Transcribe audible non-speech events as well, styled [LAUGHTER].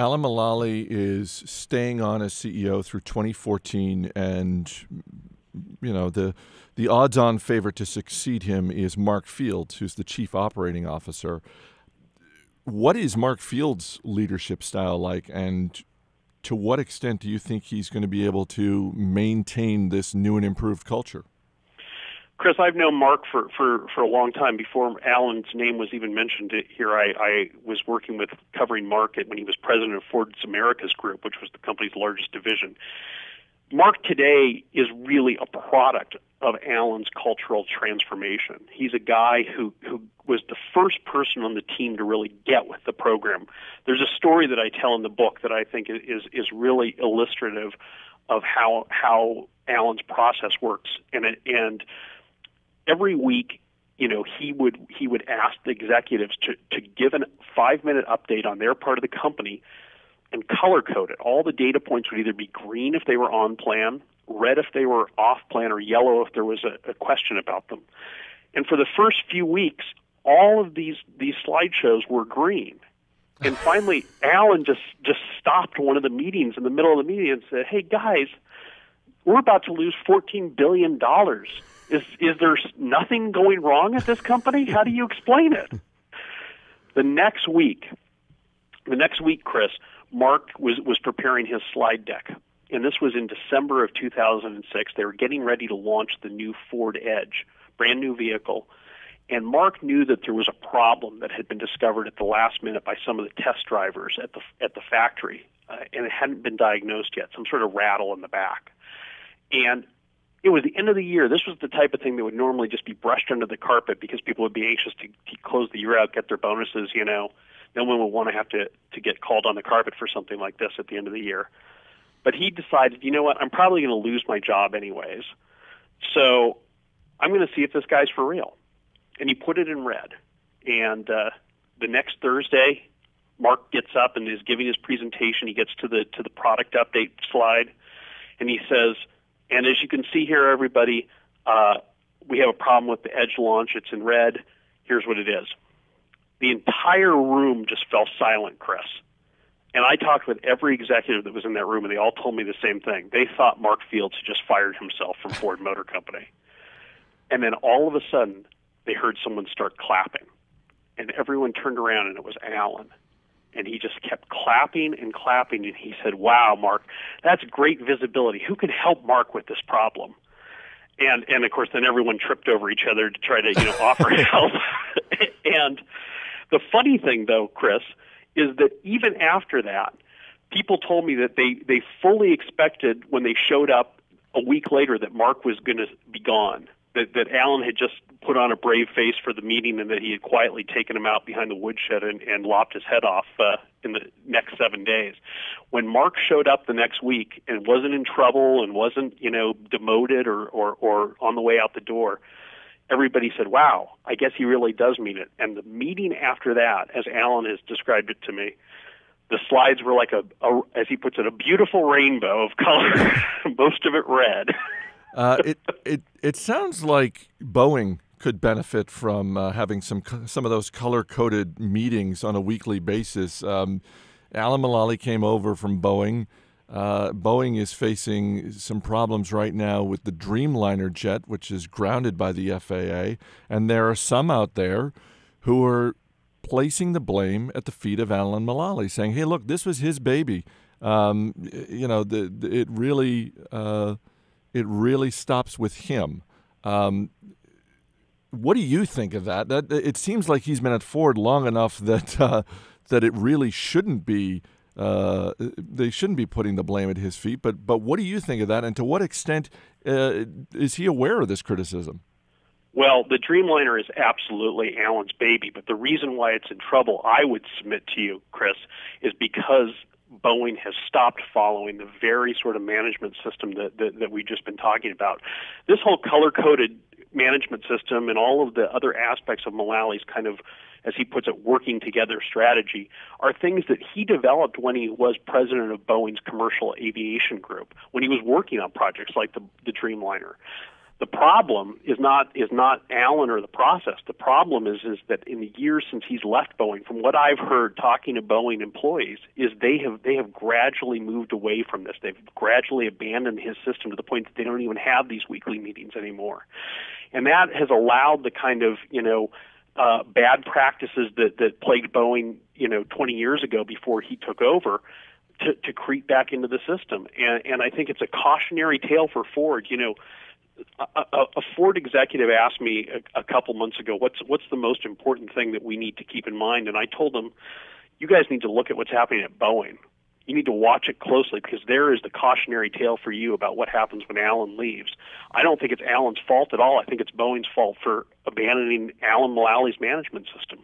Alan Mulally is staying on as CEO through 2014, and you know the the odds-on favorite to succeed him is Mark Fields, who's the chief operating officer. What is Mark Fields' leadership style like, and to what extent do you think he's going to be able to maintain this new and improved culture? Chris, I've known Mark for, for, for a long time. Before Alan's name was even mentioned here, I, I was working with covering market when he was president of Ford's Americas Group, which was the company's largest division. Mark today is really a product of Alan's cultural transformation. He's a guy who, who was the first person on the team to really get with the program. There's a story that I tell in the book that I think is, is really illustrative of how, how Alan's process works. And, it, and every week, you know, he would, he would ask the executives to, to give a five minute update on their part of the company and color code it. All the data points would either be green if they were on plan, red if they were off plan, or yellow if there was a, a question about them. And for the first few weeks, all of these these slideshows were green. And [SIGHS] finally, Alan just just stopped one of the meetings in the middle of the meeting and said, "Hey guys, we're about to lose fourteen billion dollars. Is is there nothing going wrong at this company? How do you explain it?" The next week, the next week, Chris, Mark was, was preparing his slide deck. And this was in December of 2006. They were getting ready to launch the new Ford Edge, brand new vehicle. And Mark knew that there was a problem that had been discovered at the last minute by some of the test drivers at the at the factory, uh, and it hadn't been diagnosed yet. Some sort of rattle in the back, and it was the end of the year. This was the type of thing that would normally just be brushed under the carpet because people would be anxious to, to close the year out, get their bonuses, you know, no one would want to have to to get called on the carpet for something like this at the end of the year. But he decided, you know what, I'm probably going to lose my job anyways. So I'm going to see if this guy's for real. And he put it in red. And uh, the next Thursday, Mark gets up and is giving his presentation. He gets to the to the product update slide, and he says, "And as you can see here, everybody, uh, we have a problem with the Edge launch. It's in red. Here's what it is." the entire room just fell silent, Chris. And I talked with every executive that was in that room, and they all told me the same thing. They thought Mark Fields had just fired himself from Ford [LAUGHS] Motor Company. And then all of a sudden, they heard someone start clapping. And everyone turned around, and it was Alan. And he just kept clapping and clapping. And he said, Wow, Mark, that's great visibility. Who can help Mark with this problem? And, and of course, then everyone tripped over each other to try to you know, offer [LAUGHS] help. and the funny thing, though, Chris, is that even after that, people told me that they, they fully expected when they showed up a week later that Mark was going to be gone. That, that Alan had just put on a brave face for the meeting and that he had quietly taken him out behind the woodshed and, and lopped his head off uh, in the next seven days. When Mark showed up the next week and wasn't in trouble and wasn't, you know, demoted or, or, or on the way out the door, everybody said, wow, I guess he really does mean it. And the meeting after that, as Alan has described it to me, the slides were like a, a as he puts it, a beautiful rainbow of color, [LAUGHS] most of it red. [LAUGHS] uh, it it it sounds like Boeing could benefit from uh, having some some of those color coded meetings on a weekly basis. Um, Alan Mulally came over from Boeing. Uh, Boeing is facing some problems right now with the Dreamliner jet, which is grounded by the FAA. And there are some out there who are placing the blame at the feet of Alan Mulally, saying, hey, look, this was his baby. Um, you know, the, the, it really uh, it really stops with him. Um, what do you think of that? That it seems like he's been at Ford long enough that [LAUGHS] uh, that it really shouldn't be uh, they shouldn't be putting the blame at his feet. But but what do you think of that, and to what extent uh, is he aware of this criticism? Well, the Dreamliner is absolutely Alan's baby, but the reason why it's in trouble, I would submit to you, Chris, is because Boeing has stopped following the very sort of management system that, that, that we've just been talking about. This whole color coded management system and all of the other aspects of Mulally's kind of as he puts it, working together strategy are things that he developed when he was president of Boeing's commercial aviation group, when he was working on projects like the, the Dreamliner. The problem is not is not Alan or the process. The problem is is that in the years since he's left Boeing, from what I've heard talking to Boeing employees, is they have they have gradually moved away from this. They've gradually abandoned his system to the point that they don't even have these weekly meetings anymore, and that has allowed the kind of you know uh, bad practices that that plagued Boeing you know 20 years ago before he took over to, to creep back into the system. And, and I think it's a cautionary tale for Ford. You know, a, a, Ford executive asked me a, a couple months ago, "What's what's the most important thing that we need to keep in mind?" And I told them, "You guys need to look at what's happening at Boeing. You need to watch it closely because there is the cautionary tale for you about what happens when Alan leaves. I don't think it's Alan's fault at all. I think it's Boeing's fault for abandoning Alan Mulally's management system."